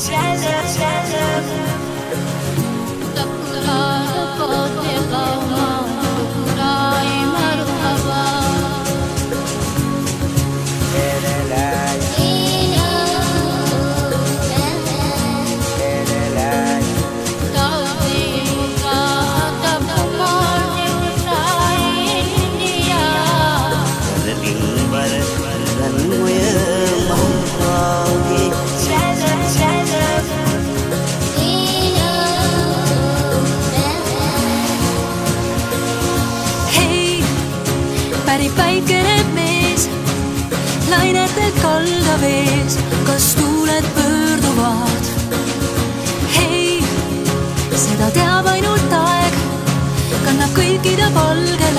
jealous. Väikene mees lainetel kaldav ees, kas tuuled pöörduvad? hei, seda teab ainult aeg, kannab kõikide valge